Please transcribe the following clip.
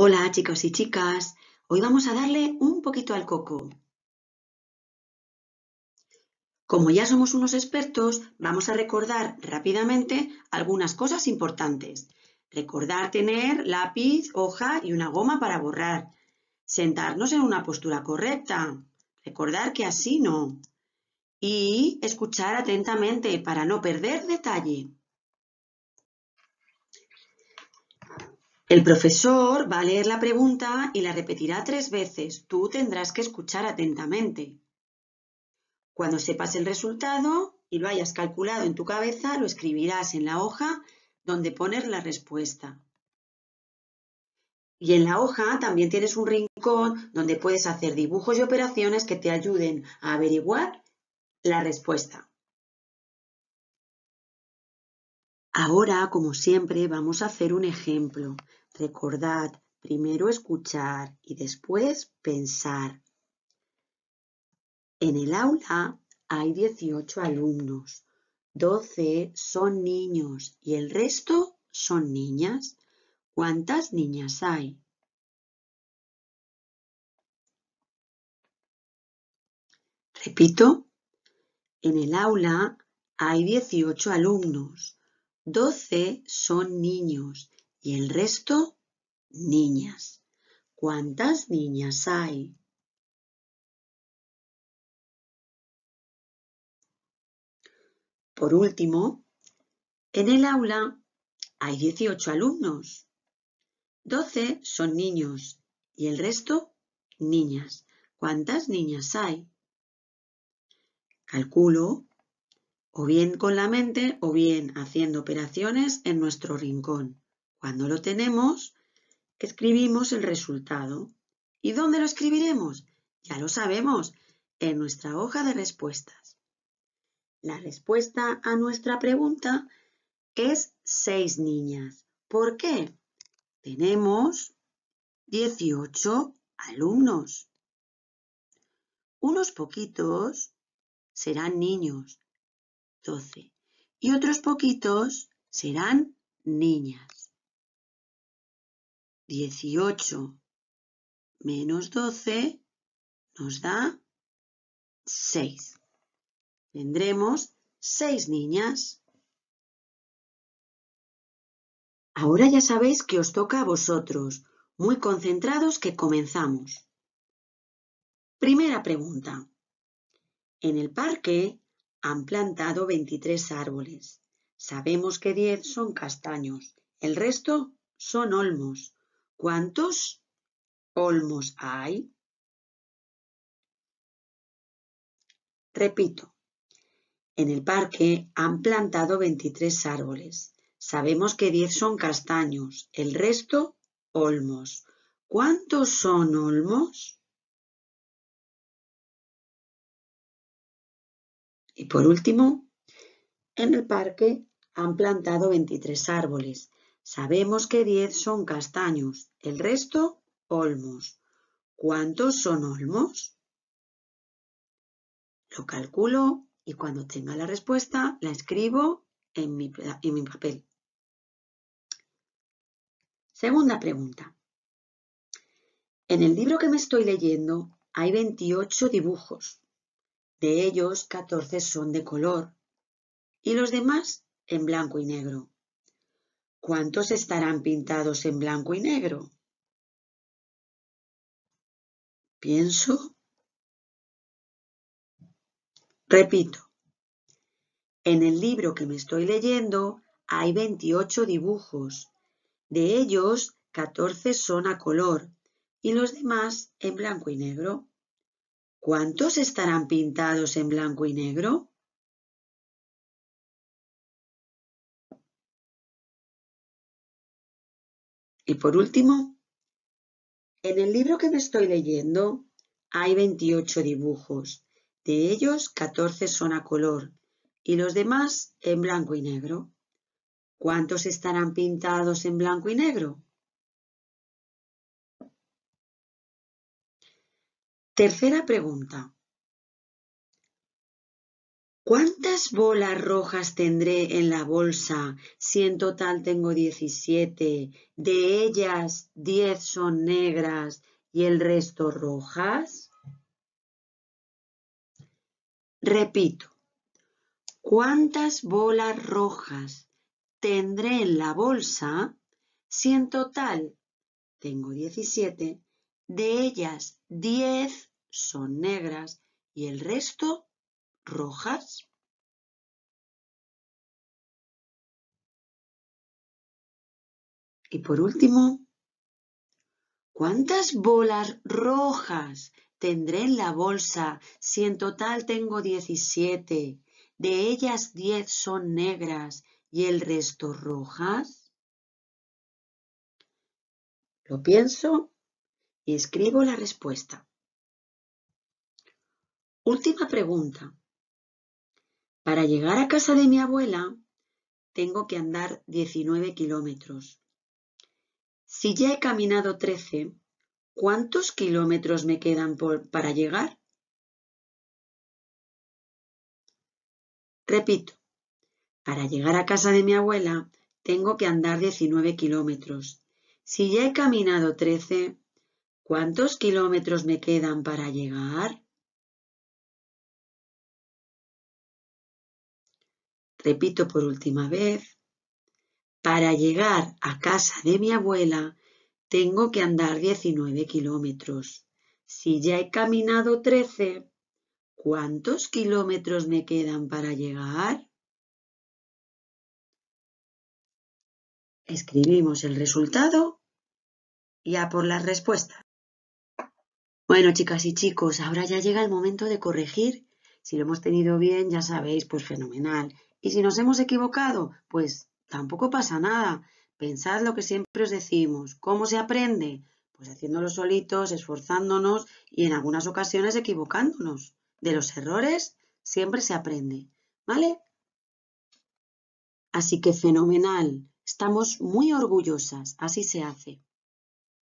Hola chicos y chicas, hoy vamos a darle un poquito al coco. Como ya somos unos expertos, vamos a recordar rápidamente algunas cosas importantes. Recordar tener lápiz, hoja y una goma para borrar. Sentarnos en una postura correcta. Recordar que así no. Y escuchar atentamente para no perder detalle. El profesor va a leer la pregunta y la repetirá tres veces. Tú tendrás que escuchar atentamente. Cuando sepas el resultado y lo hayas calculado en tu cabeza, lo escribirás en la hoja donde poner la respuesta. Y en la hoja también tienes un rincón donde puedes hacer dibujos y operaciones que te ayuden a averiguar la respuesta. Ahora, como siempre, vamos a hacer un ejemplo. Recordad, primero escuchar y después pensar. En el aula hay 18 alumnos, 12 son niños y el resto son niñas. ¿Cuántas niñas hay? Repito, en el aula hay 18 alumnos, 12 son niños y el resto niñas. ¿Cuántas niñas hay? Por último, en el aula hay 18 alumnos. 12 son niños y el resto niñas. ¿Cuántas niñas hay? Calculo o bien con la mente o bien haciendo operaciones en nuestro rincón. Cuando lo tenemos, escribimos el resultado. ¿Y dónde lo escribiremos? Ya lo sabemos, en nuestra hoja de respuestas. La respuesta a nuestra pregunta es seis niñas. ¿Por qué? Tenemos 18 alumnos. Unos poquitos serán niños 12. Y otros poquitos serán niñas. 18 menos 12 nos da 6. Tendremos 6 niñas. Ahora ya sabéis que os toca a vosotros, muy concentrados que comenzamos. Primera pregunta. En el parque han plantado 23 árboles. Sabemos que 10 son castaños. El resto son olmos. ¿Cuántos olmos hay? Repito. En el parque han plantado 23 árboles. Sabemos que 10 son castaños. El resto olmos. ¿Cuántos son olmos? Y por último, en el parque han plantado 23 árboles. Sabemos que 10 son castaños, el resto olmos. ¿Cuántos son olmos? Lo calculo y cuando tenga la respuesta la escribo en mi, en mi papel. Segunda pregunta. En el libro que me estoy leyendo hay 28 dibujos. De ellos, 14 son de color y los demás en blanco y negro. ¿Cuántos estarán pintados en blanco y negro? Pienso. Repito. En el libro que me estoy leyendo hay 28 dibujos. De ellos, 14 son a color y los demás en blanco y negro. ¿Cuántos estarán pintados en blanco y negro? Y por último, en el libro que me estoy leyendo hay 28 dibujos. De ellos, 14 son a color y los demás en blanco y negro. ¿Cuántos estarán pintados en blanco y negro? Tercera pregunta. ¿Cuántas bolas rojas tendré en la bolsa si en total tengo 17? De ellas 10 son negras y el resto rojas. Repito, ¿cuántas bolas rojas tendré en la bolsa si en total tengo 17? De ellas 10 son negras y el resto rojas? Y por último, ¿cuántas bolas rojas tendré en la bolsa si en total tengo 17? De ellas 10 son negras y el resto rojas. Lo pienso y escribo la respuesta. Última pregunta. Para llegar a casa de mi abuela tengo que andar 19 kilómetros. Si ya he caminado 13, ¿cuántos kilómetros me quedan para llegar? Repito, para llegar a casa de mi abuela tengo que andar 19 kilómetros. Si ya he caminado 13, ¿cuántos kilómetros me quedan para llegar? Repito por última vez. Para llegar a casa de mi abuela tengo que andar 19 kilómetros. Si ya he caminado 13, ¿cuántos kilómetros me quedan para llegar? Escribimos el resultado y a por las respuestas. Bueno, chicas y chicos, ahora ya llega el momento de corregir. Si lo hemos tenido bien, ya sabéis, pues fenomenal. Y si nos hemos equivocado, pues tampoco pasa nada. Pensad lo que siempre os decimos. ¿Cómo se aprende? Pues haciéndolo solitos, esforzándonos y en algunas ocasiones equivocándonos. De los errores siempre se aprende. ¿Vale? Así que fenomenal. Estamos muy orgullosas. Así se hace.